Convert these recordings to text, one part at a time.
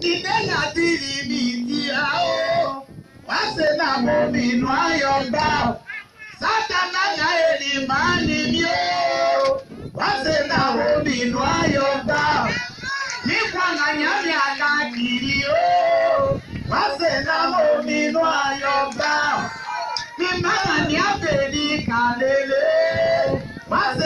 Nidenya diri mitia o, wase na mo minu ayọ̀gbà o. Sátánà ya èrì máa ní mi o, wase na mo minu ayọ̀gbà o. Nípa nàyà mi àga kiri o, wase na mo minu ayọ̀gbà o. Mi máa ní abèrè kàlélé, wase.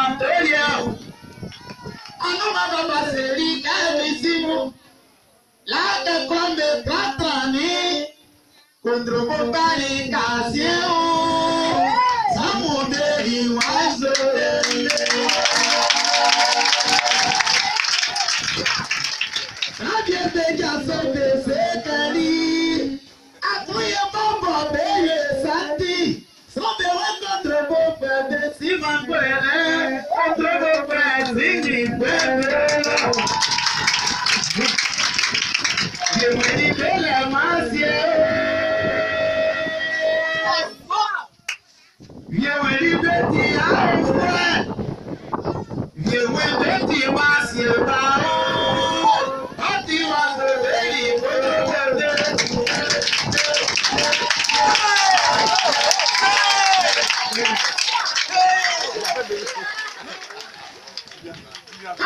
anamado basiri kemisimu lake konde tratrani kundrubutani kasiu samuderi wazo Abiebeja sote sekari akuye bombo beye santi sobe wendo drobo fede simango viewelibeti ya efure viewelibeti wa si ba o ati wa gbede igbede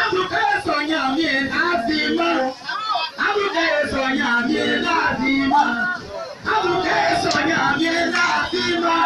Abuka sọ̀yà mi láti mọ́. Abuka sọ̀yà mi láti mọ́. Abuka sọ̀yà mi láti mọ́.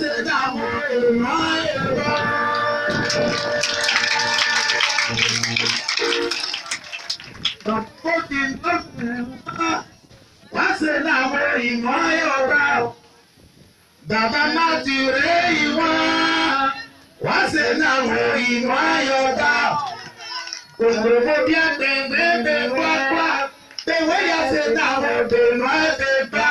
ṣe dáhùn èrò èrò. Bàbá ti ń tó fún wá ṣe dáhùn ìmọ̀ Yorùbá. Bàbá má ti ré ìwọ́ wá bí ẹgbẹ̀gbẹ̀ bẹ̀ wá wá. Bẹ̀wẹ̀ yà ṣe dáhùn bẹ̀ náà bẹ̀ bá.